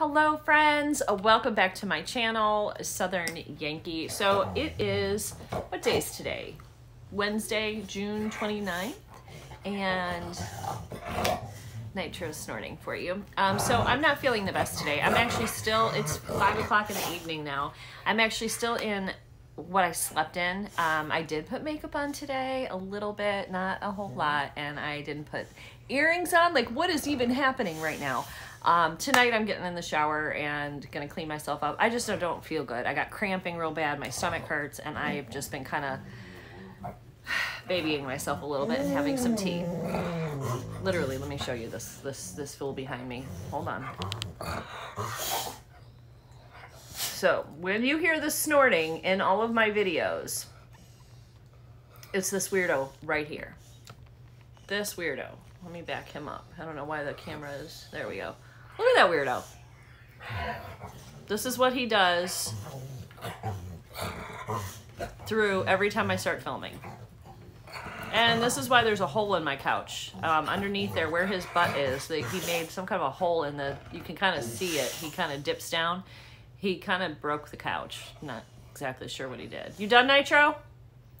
Hello friends, uh, welcome back to my channel, Southern Yankee. So it is, what day is today? Wednesday, June 29th, and Nitro snorting for you. Um, so I'm not feeling the best today. I'm actually still, it's five o'clock in the evening now. I'm actually still in what I slept in. Um, I did put makeup on today, a little bit, not a whole lot, and I didn't put earrings on. Like what is even happening right now? Um, tonight I'm getting in the shower and gonna clean myself up. I just don't feel good. I got cramping real bad. My stomach hurts and I've just been kind of babying myself a little bit and having some tea. Literally, let me show you this this this fool behind me. Hold on. So when you hear the snorting in all of my videos, it's this weirdo right here. This weirdo. Let me back him up. I don't know why the camera is. There we go. Look at that weirdo. This is what he does through every time I start filming. And this is why there's a hole in my couch. Um, underneath there, where his butt is, he made some kind of a hole in the, you can kind of see it. He kind of dips down. He kind of broke the couch. Not exactly sure what he did. You done, Nitro?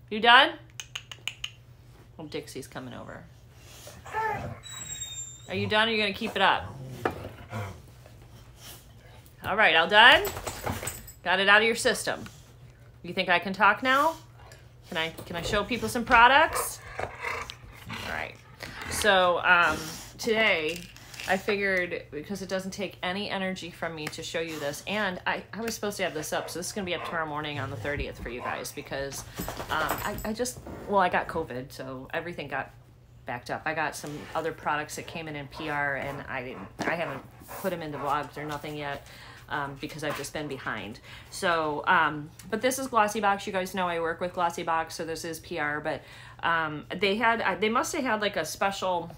You done? Well, Dixie's coming over. Are you done or are you going to keep it up? All right, all done? Got it out of your system. You think I can talk now? Can I can I show people some products? All right. So um, today I figured because it doesn't take any energy from me to show you this, and I, I was supposed to have this up, so this is gonna be up tomorrow morning on the 30th for you guys because um, I, I just well I got COVID, so everything got backed up. I got some other products that came in in PR, and I didn't I haven't put them into vlogs or nothing yet um, because I've just been behind. So, um, but this is Glossybox. You guys know I work with Glossybox, so this is PR. But um, they had, uh, they must have had like a special,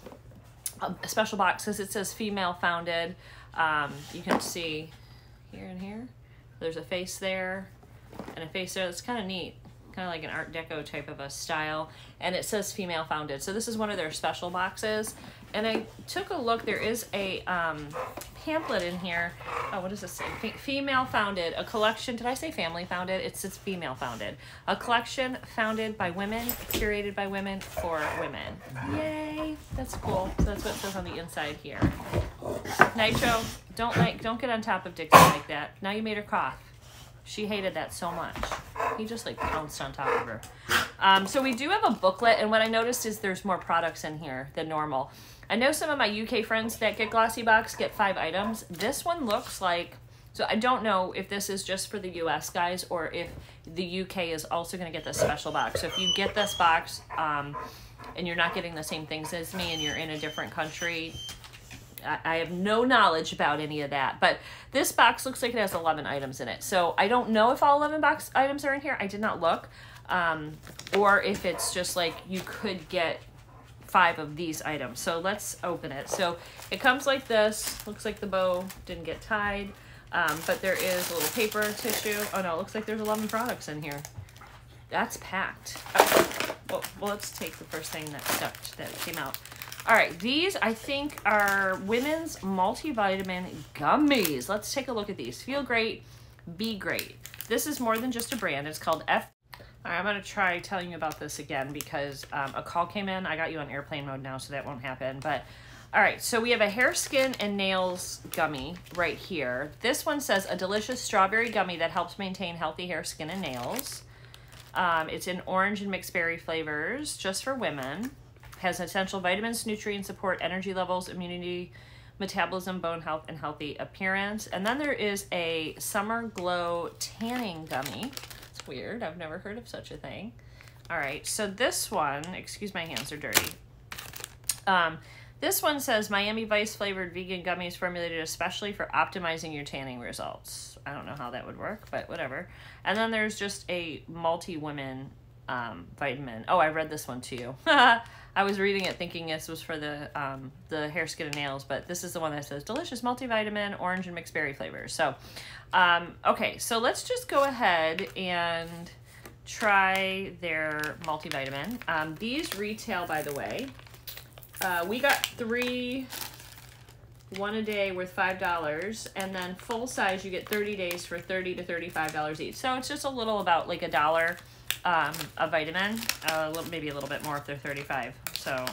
a special box because it says female founded. Um, you can see here and here. There's a face there and a face there. That's kind of neat kind of like an art deco type of a style and it says female founded so this is one of their special boxes and I took a look there is a um, pamphlet in here. Oh what does this say? F female founded a collection did I say family founded? It's it's female founded. A collection founded by women curated by women for women. Yay! That's cool. So that's what it says on the inside here. Nitro don't like don't get on top of Dixie like that. Now you made her cough she hated that so much. He just like pounced on top of her. Um, so we do have a booklet, and what I noticed is there's more products in here than normal. I know some of my UK friends that get Glossybox get five items. This one looks like, so I don't know if this is just for the US guys or if the UK is also going to get this special box. So if you get this box um, and you're not getting the same things as me and you're in a different country, I have no knowledge about any of that, but this box looks like it has 11 items in it. So I don't know if all 11 box items are in here. I did not look. Um, or if it's just like you could get five of these items. So let's open it. So it comes like this. Looks like the bow didn't get tied, um, but there is a little paper tissue. Oh no, it looks like there's 11 products in here. That's packed. well, well, let's take the first thing that stuck that came out. All right, these I think are women's multivitamin gummies. Let's take a look at these. Feel great, be great. This is more than just a brand. It's called F. All right, I'm gonna try telling you about this again because um, a call came in. I got you on airplane mode now, so that won't happen. But all right, so we have a hair, skin, and nails gummy right here. This one says a delicious strawberry gummy that helps maintain healthy hair, skin, and nails. Um, it's in orange and mixed berry flavors, just for women has essential vitamins, nutrients, support energy levels, immunity, metabolism, bone health, and healthy appearance. And then there is a Summer Glow Tanning Gummy. It's weird. I've never heard of such a thing. All right, so this one, excuse my hands are dirty. Um, this one says Miami Vice flavored vegan gummies formulated especially for optimizing your tanning results. I don't know how that would work, but whatever. And then there's just a multi-women um, vitamin. Oh, I read this one to you. I was reading it thinking this was for the um, the hair, skin, and nails, but this is the one that says delicious multivitamin, orange and mixed berry flavors. So, um, okay, so let's just go ahead and try their multivitamin. Um, these retail, by the way. Uh, we got three one a day worth five dollars, and then full size you get thirty days for thirty to thirty-five dollars each. So it's just a little about like a dollar um, a vitamin, a little, maybe a little bit more if they're thirty-five. So.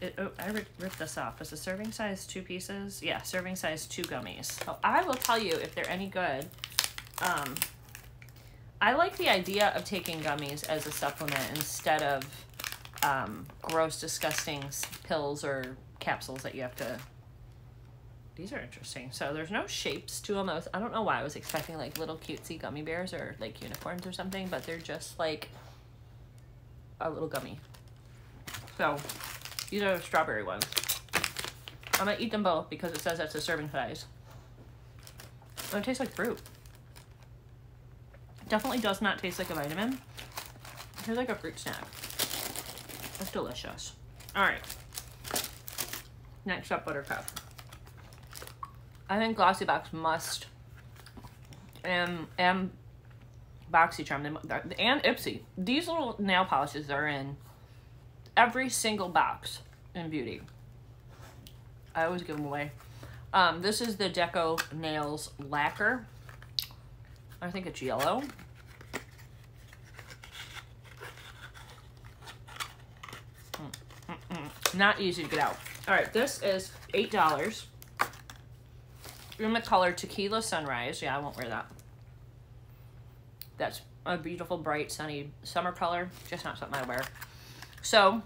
It, oh, I ripped this off. Is a serving size two pieces? Yeah, serving size two gummies. So I will tell you if they're any good. Um, I like the idea of taking gummies as a supplement instead of um, gross, disgusting pills or capsules that you have to. These are interesting. So there's no shapes to them. I, was, I don't know why I was expecting like little cutesy gummy bears or like unicorns or something, but they're just like a little gummy. So these are strawberry ones. I'm gonna eat them both because it says that's a serving size. It tastes like fruit. Definitely does not taste like a vitamin. It tastes like a fruit snack. It's delicious. All right. Next up, Buttercup. I think Glossybox must and and BoxyCharm and Ipsy. These little nail polishes are in every single box in beauty. I always give them away. Um, this is the Deco Nails Lacquer. I think it's yellow. Mm, mm, mm. Not easy to get out. All right, this is $8. In the color Tequila Sunrise. Yeah, I won't wear that. That's a beautiful, bright, sunny summer color. Just not something I wear. So,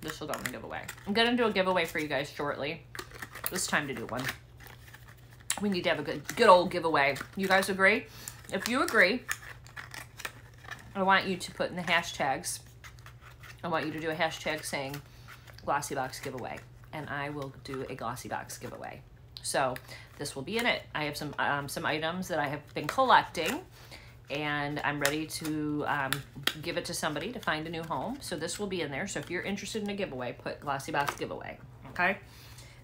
this will go in a giveaway. I'm going to do a giveaway for you guys shortly. It's time to do one. We need to have a good, good old giveaway. You guys agree? If you agree, I want you to put in the hashtags. I want you to do a hashtag saying glossy box giveaway and I will do a glossy box giveaway. So this will be in it. I have some um, some items that I have been collecting and I'm ready to um, give it to somebody to find a new home. So this will be in there. So if you're interested in a giveaway, put glossy box giveaway, okay?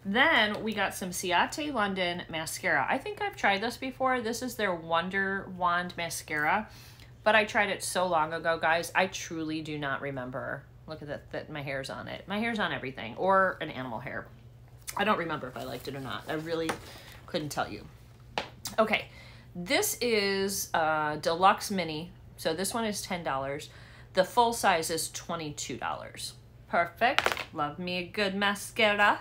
Then we got some Ciate London mascara. I think I've tried this before. This is their Wonder Wand mascara, but I tried it so long ago, guys. I truly do not remember Look at that, that my hair's on it. My hair's on everything, or an animal hair. I don't remember if I liked it or not. I really couldn't tell you. Okay, this is uh, Deluxe Mini. So this one is $10. The full size is $22. Perfect. Love me a good mascara.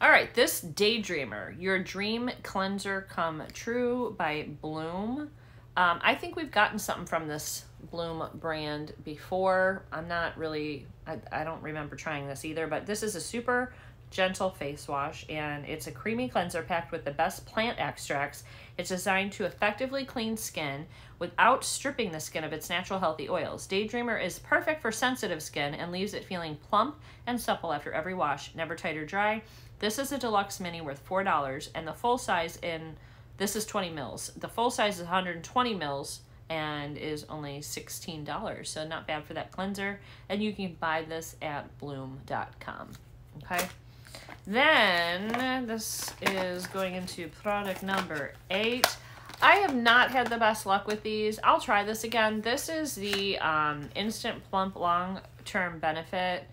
All right, this Daydreamer, Your Dream Cleanser Come True by Blume. Um, I think we've gotten something from this Blume brand before. I'm not really, I, I don't remember trying this either, but this is a super gentle face wash and it's a creamy cleanser packed with the best plant extracts. It's designed to effectively clean skin without stripping the skin of its natural healthy oils. Daydreamer is perfect for sensitive skin and leaves it feeling plump and supple after every wash, never tight or dry. This is a deluxe mini worth $4 and the full size in this is 20 mils. The full size is 120 mils and is only $16. So not bad for that cleanser. And you can buy this at blume.com. Okay. Then this is going into product number eight. I have not had the best luck with these. I'll try this again. This is the um, Instant Plump Long Term Benefit.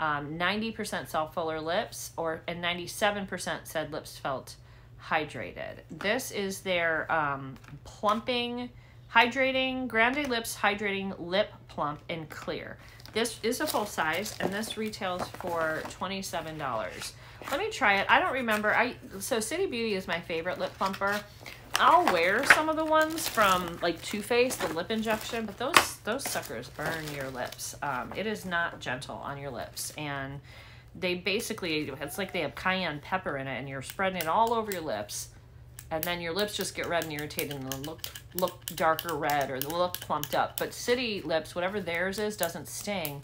90% um, self fuller lips or and 97% said lips felt hydrated. This is their um, plumping, hydrating, Grande Lips Hydrating Lip Plump and Clear. This is a full size and this retails for $27. Let me try it. I don't remember. I So City Beauty is my favorite lip plumper. I'll wear some of the ones from like Too Faced, the lip injection, but those those suckers burn your lips. Um, it is not gentle on your lips. And they basically, it's like they have cayenne pepper in it and you're spreading it all over your lips. And then your lips just get red and irritated and look, look darker red or they look plumped up. But City Lips, whatever theirs is, doesn't sting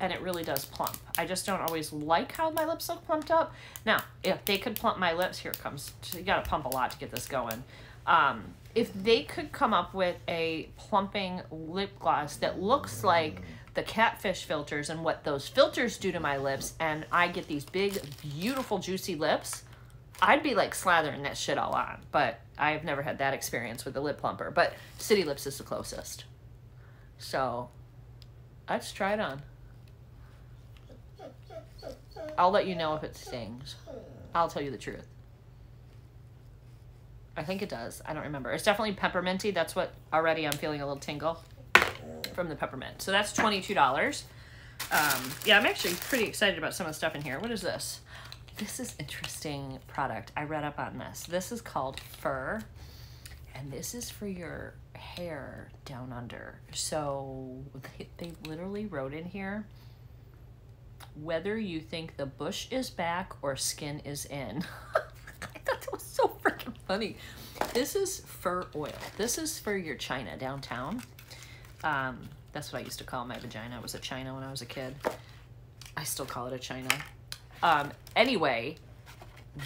and it really does plump. I just don't always like how my lips look plumped up. Now, if they could plump my lips, here comes. You gotta pump a lot to get this going. Um, if they could come up with a plumping lip gloss that looks like the catfish filters and what those filters do to my lips and I get these big, beautiful, juicy lips, I'd be like slathering that shit all on. But I've never had that experience with the lip plumper. But City Lips is the closest. So let's try it on. I'll let you know if it stings. I'll tell you the truth. I think it does. I don't remember. It's definitely pepperminty. That's what already I'm feeling a little tingle from the peppermint. So that's $22. Um, yeah, I'm actually pretty excited about some of the stuff in here. What is this? This is interesting product. I read up on this. This is called Fur, and this is for your hair down under. So they, they literally wrote in here whether you think the bush is back or skin is in. I thought that was so freaking funny. This is fur oil. This is for your china downtown. Um, that's what I used to call my vagina. It was a china when I was a kid. I still call it a china. Um, anyway,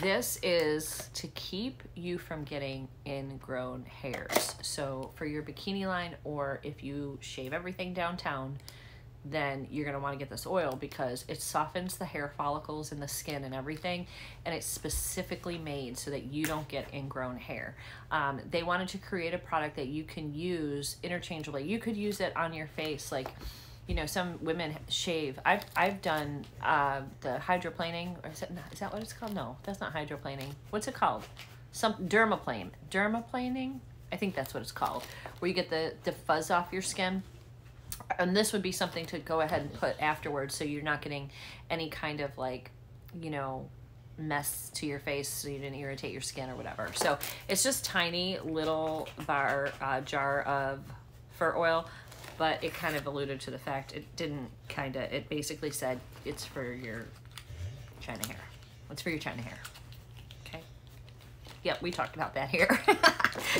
this is to keep you from getting ingrown hairs. So for your bikini line or if you shave everything downtown, then you're going to want to get this oil because it softens the hair follicles and the skin and everything and it's specifically made so that you don't get ingrown hair. Um, they wanted to create a product that you can use interchangeably. You could use it on your face like you know some women shave. I've, I've done uh, the hydroplaning or is, it, is that what it's called? No that's not hydroplaning. What's it called? Some dermaplane. Dermaplaning? I think that's what it's called. Where you get the, the fuzz off your skin and this would be something to go ahead and put afterwards so you're not getting any kind of like you know mess to your face so you didn't irritate your skin or whatever. So it's just tiny little bar uh, jar of fur oil but it kind of alluded to the fact it didn't kind of it basically said it's for your china hair. It's for your china hair. Okay? Yep we talked about that here.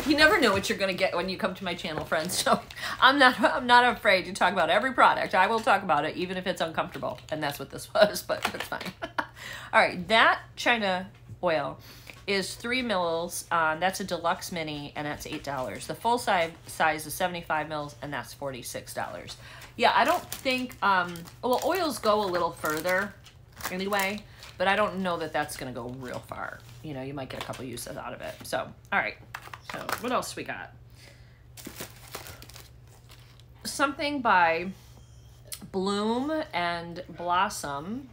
You never know what you're going to get when you come to my channel, friends. So I'm not I'm not afraid to talk about every product. I will talk about it even if it's uncomfortable. And that's what this was, but that's fine. All right, that China oil is three mils. Um, that's a deluxe mini, and that's eight dollars. The full size size is seventy five mils, and that's forty six dollars. Yeah, I don't think. Um, well, oils go a little further, anyway, but I don't know that that's gonna go real far. You know, you might get a couple uses out of it. So, all right. So what else we got? Something by Bloom and Blossom.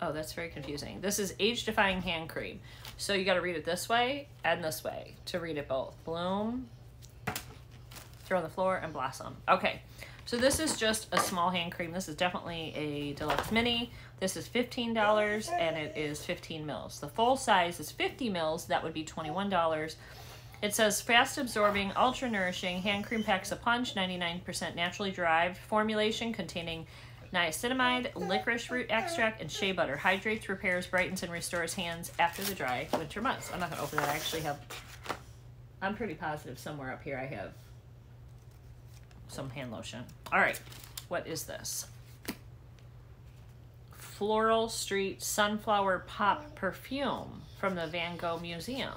Oh, that's very confusing. This is age-defying hand cream. So you got to read it this way and this way to read it both. Bloom, throw on the floor, and Blossom. Okay, so this is just a small hand cream. This is definitely a deluxe mini. This is $15 and it is 15 mils. The full size is 50 mils. That would be $21. It says fast absorbing, ultra nourishing, hand cream packs a punch, 99% naturally derived formulation containing niacinamide, licorice root extract, and shea butter. Hydrates, repairs, brightens, and restores hands after the dry winter months. I'm not going to open that. I actually have, I'm pretty positive somewhere up here I have some hand lotion. All right, what is this? Floral Street Sunflower Pop Perfume from the Van Gogh Museum.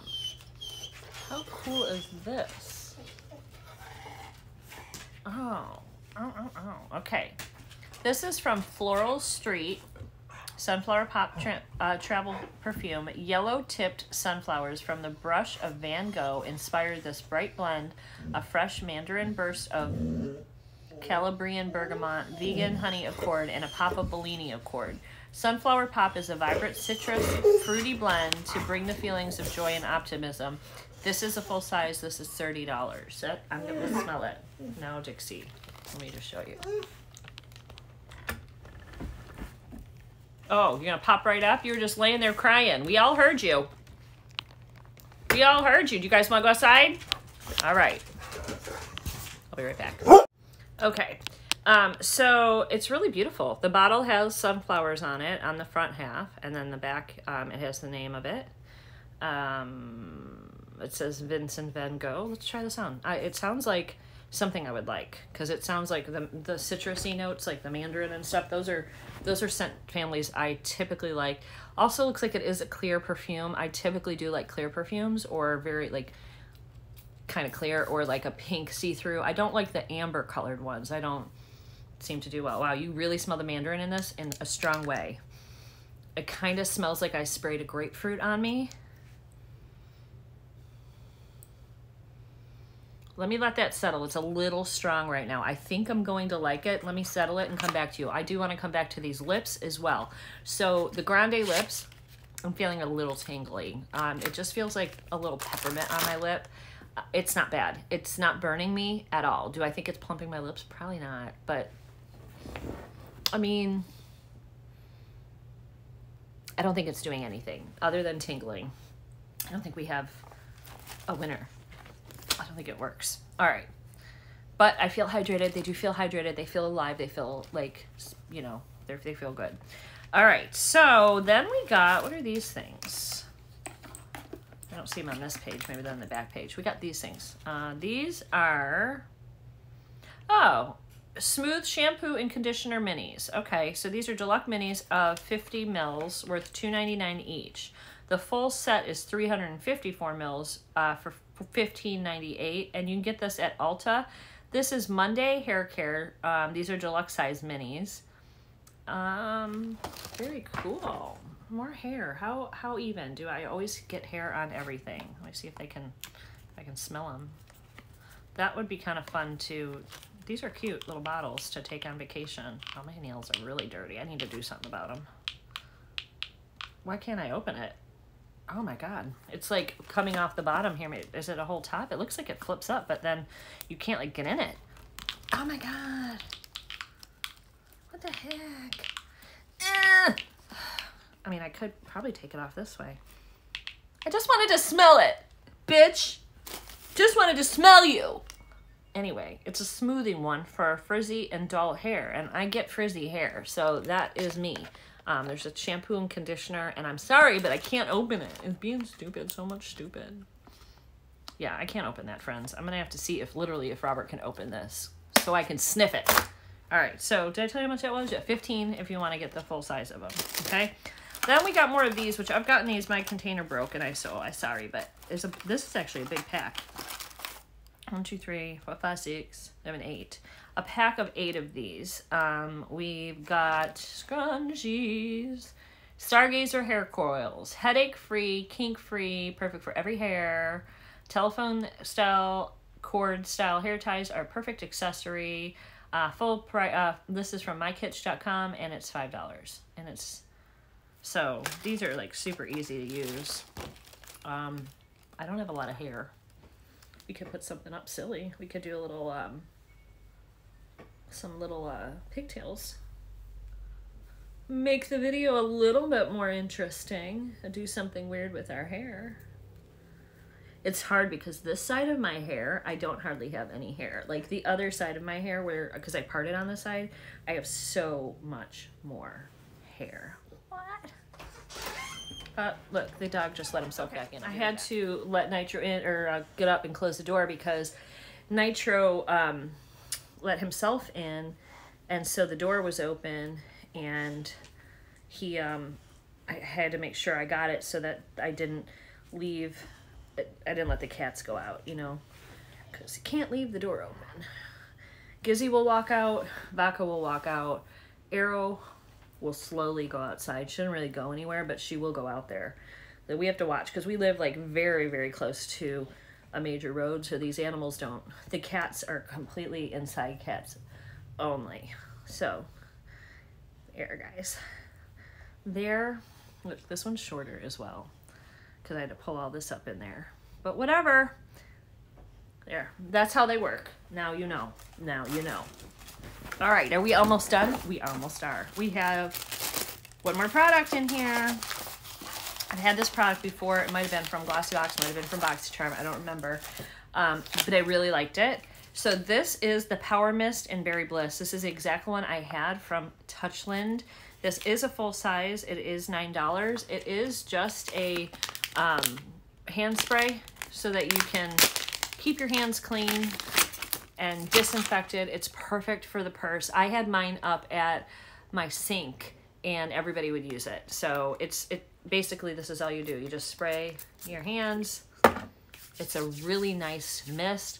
How cool is this? Oh, oh, oh, oh. Okay. This is from Floral Street Sunflower Pop tra uh, Travel Perfume. Yellow tipped sunflowers from the brush of Van Gogh inspired this bright blend, a fresh mandarin burst of Calabrian bergamot, vegan honey accord, and a pop of Bellini accord. Sunflower Pop is a vibrant citrus, fruity blend to bring the feelings of joy and optimism. This is a full size. This is $30. I'm going to smell it. Now, Dixie, let me just show you. Oh, you're going to pop right up? You were just laying there crying. We all heard you. We all heard you. Do you guys want to go outside? All right. I'll be right back. Okay. Um, so it's really beautiful. The bottle has sunflowers on it on the front half, and then the back, um, it has the name of it. Um, it says Vincent Van Gogh. Let's try this on. I, it sounds like something I would like because it sounds like the the citrusy notes, like the mandarin and stuff. Those are those are scent families I typically like. Also, looks like it is a clear perfume. I typically do like clear perfumes or very like kind of clear or like a pink see-through. I don't like the amber colored ones. I don't seem to do well. Wow, you really smell the mandarin in this in a strong way. It kind of smells like I sprayed a grapefruit on me. Let me let that settle. It's a little strong right now. I think I'm going to like it. Let me settle it and come back to you. I do want to come back to these lips as well. So the Grande lips, I'm feeling a little tingly. Um, it just feels like a little peppermint on my lip. Uh, It's not bad. It's not burning me at all. Do I think it's plumping my lips? Probably not. But I mean, I don't think it's doing anything other than tingling. I don't think we have a winner. Think it works. All right. But I feel hydrated. They do feel hydrated. They feel alive. They feel like, you know, they feel good. All right. So then we got, what are these things? I don't see them on this page. Maybe they're on the back page. We got these things. Uh, these are, oh, smooth shampoo and conditioner minis. Okay, so these are deluxe minis of 50 mils worth $2.99 each. The full set is 354 mils uh, for $15.98, and you can get this at Ulta. This is Monday Hair Care. Um, these are deluxe size minis. Um, very cool. More hair. How how even? Do I always get hair on everything? Let me see if they can, if I can smell them. That would be kind of fun to. These are cute little bottles to take on vacation. Oh, my nails are really dirty. I need to do something about them. Why can't I open it? Oh my god. It's like coming off the bottom here. Is it a whole top? It looks like it flips up, but then you can't like get in it. Oh my god. What the heck? Eh. I mean, I could probably take it off this way. I just wanted to smell it, bitch. Just wanted to smell you. Anyway, it's a smoothing one for frizzy and dull hair, and I get frizzy hair, so that is me. Um, there's a shampoo and conditioner, and I'm sorry, but I can't open it. It's being stupid, so much stupid. Yeah, I can't open that, friends. I'm gonna have to see if literally if Robert can open this, so I can sniff it. All right, so did I tell you how much that was? Yeah, 15 if you want to get the full size of them, okay? Then we got more of these, which I've gotten these. My container broke, and I so I sorry, but there's a this is actually a big pack. One, two, three, four, five, six, seven, eight. A pack of eight of these. Um, we've got scrunchies, stargazer hair coils, headache free, kink free, perfect for every hair. Telephone style, cord style hair ties are perfect accessory. Uh, full price. Uh, this is from mykitsch.com, and it's five dollars, and it's so these are like super easy to use. Um, I don't have a lot of hair. We could put something up silly. We could do a little, um, some little uh, pigtails. Make the video a little bit more interesting. Do something weird with our hair. It's hard because this side of my hair, I don't hardly have any hair. Like the other side of my hair, where because I parted on the side, I have so much more hair. What? Uh, look, the dog just let himself back in. I had to let Nitro in or uh, get up and close the door because Nitro um, let himself in, and so the door was open, and he um, I had to make sure I got it so that I didn't leave. I didn't let the cats go out, you know, because you can't leave the door open. Gizzy will walk out, Vaca will walk out, Arrow will slowly go outside. She doesn't really go anywhere, but she will go out there. That we have to watch because we live like very, very close to a major road, so these animals don't. The cats are completely inside cats only. So, there, guys. There, look, this one's shorter as well because I had to pull all this up in there. But whatever. There, that's how they work. Now you know. Now you know. All right, are we almost done? We almost are. We have one more product in here. I've had this product before. It might have been from Glossybox, might have been from BoxyCharm. I don't remember. Um, but I really liked it. So this is the Power Mist and Berry Bliss. This is the exact one I had from Touchland. This is a full size. It is $9. It is just a um, hand spray so that you can keep your hands clean and disinfected. It's perfect for the purse. I had mine up at my sink and everybody would use it. So it's it basically this is all you do. You just spray your hands. It's a really nice mist.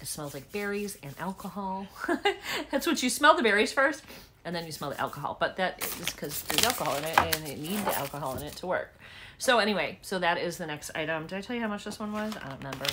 It smells like berries and alcohol. That's what you smell the berries first and then you smell the alcohol. But that is because there's alcohol in it and it needs the alcohol in it to work. So anyway, so that is the next item. Did I tell you how much this one was? I don't remember.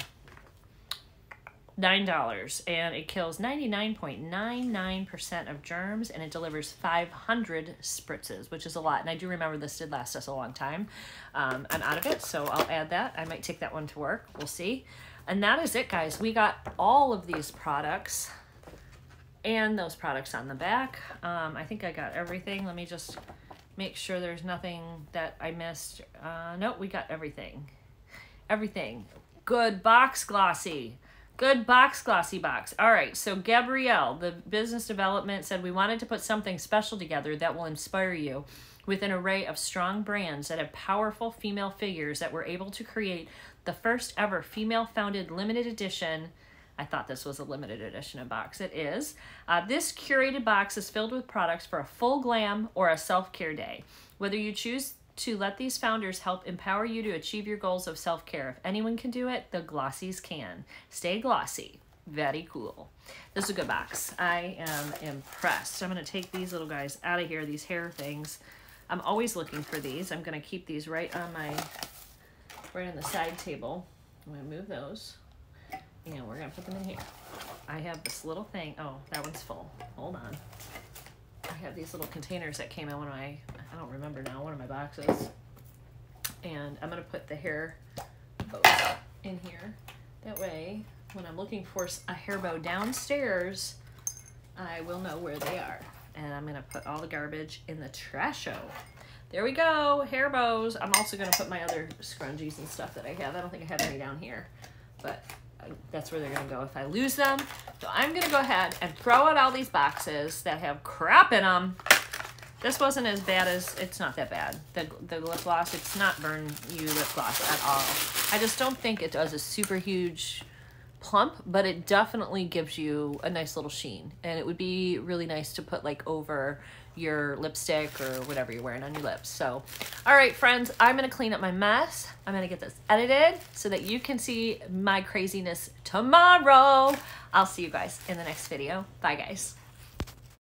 $9 and it kills 99.99% of germs and it delivers 500 spritzes which is a lot and i do remember this did last us a long time. Um, i'm out of it so i'll add that. I might take that one to work. We'll see. And that is it guys. We got all of these products and those products on the back. Um, i think i got everything. Let me just make sure there's nothing that i missed. Uh, nope we got everything. Everything. Good box glossy Good box, glossy box. All right, so Gabrielle, the business development, said we wanted to put something special together that will inspire you with an array of strong brands that have powerful female figures that were able to create the first ever female founded limited edition. I thought this was a limited edition of box. It is. Uh, this curated box is filled with products for a full glam or a self care day. Whether you choose to let these founders help empower you to achieve your goals of self care. If anyone can do it, the Glossies can. Stay glossy. Very cool. This is a good box. I am impressed. I'm going to take these little guys out of here, these hair things. I'm always looking for these. I'm going to keep these right on my, right on the side table. I'm going to move those. And we're going to put them in here. I have this little thing. Oh, that one's full. Hold on. I have these little containers that came in one of my, I don't remember now, one of my boxes. And I'm going to put the hair bows in here. That way, when I'm looking for a hair bow downstairs, I will know where they are. And I'm going to put all the garbage in the trash There we go, hair bows. I'm also going to put my other scrunchies and stuff that I have. I don't think I have any down here, but that's where they're gonna go if I lose them. So I'm gonna go ahead and throw out all these boxes that have crap in them. This wasn't as bad as, it's not that bad. The, the lip gloss, it's not burn you lip gloss at all. I just don't think it does a super huge plump, but it definitely gives you a nice little sheen. And it would be really nice to put like over your lipstick or whatever you're wearing on your lips. So, all right, friends, I'm to clean up my mess. I'm to get this edited so that you can see my craziness tomorrow. I'll see you guys in the next video. Bye, guys.